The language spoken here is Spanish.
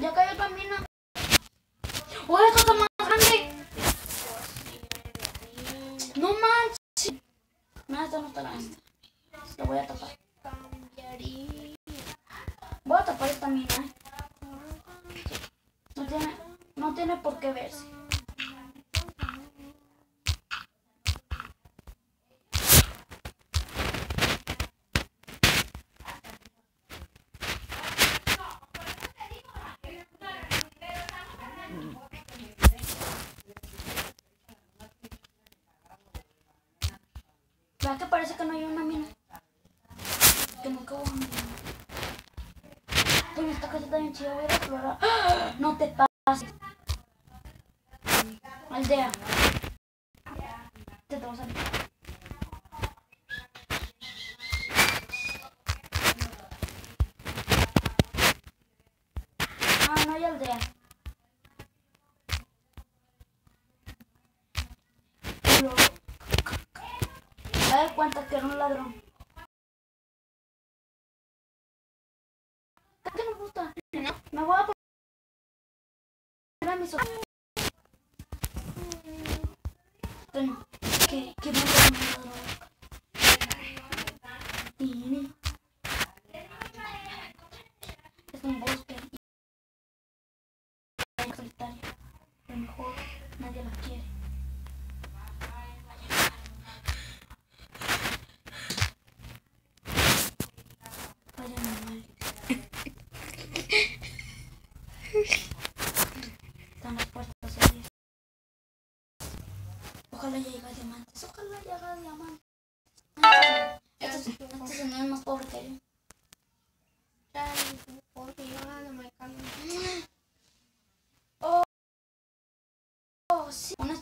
Ya cayó camino. ¡Oh, esto está más grande! ¡No manches! No, esta no está grande. Lo voy a tapar. Voy a tapar esta mina. No tiene, no tiene por qué verse. ¿Verdad que parece que no hay una mina? Que nunca hubo una mina. Oye, esta casa está bien chida, voy a explorar. ¡Ah! No te pases. Aldea. Te te vas a salir. Ah, no hay aldea. Me doy cuenta que era un ladrón. ¿Qué me gusta? ¿No? Me voy a poner a mis ojos. Bueno, que, que me poner Tini. Es un bosque. Ojalá llegue diamantes. Ojalá llegue diamantes. Este es, más pobre que yo. Calmo. Oh, sí. Una